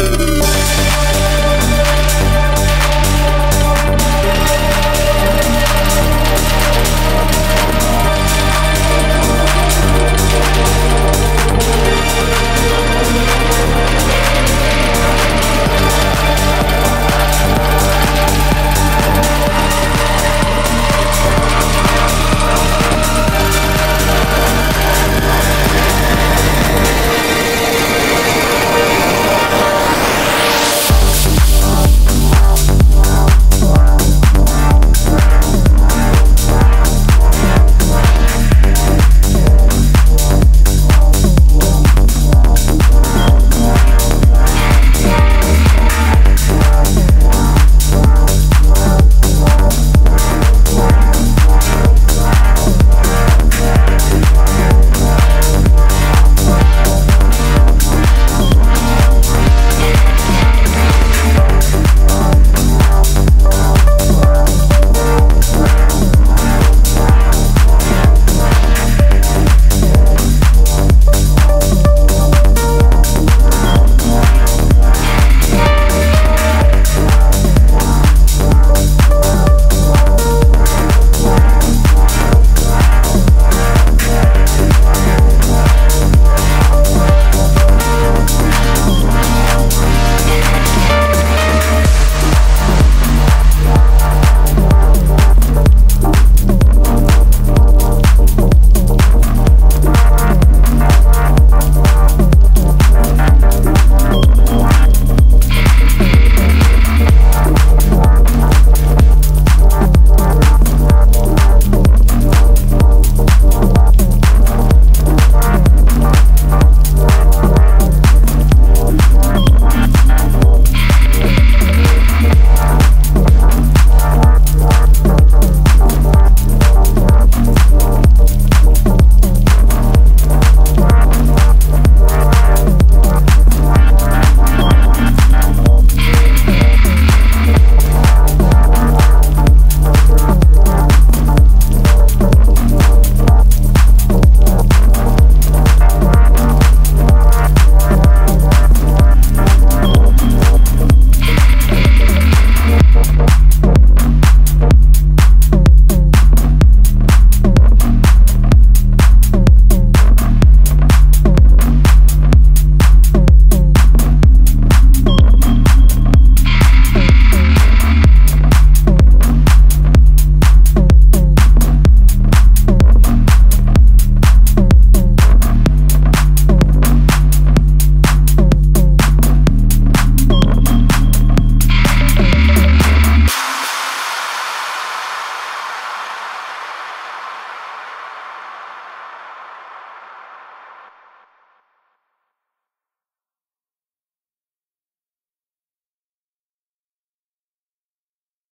Ooh.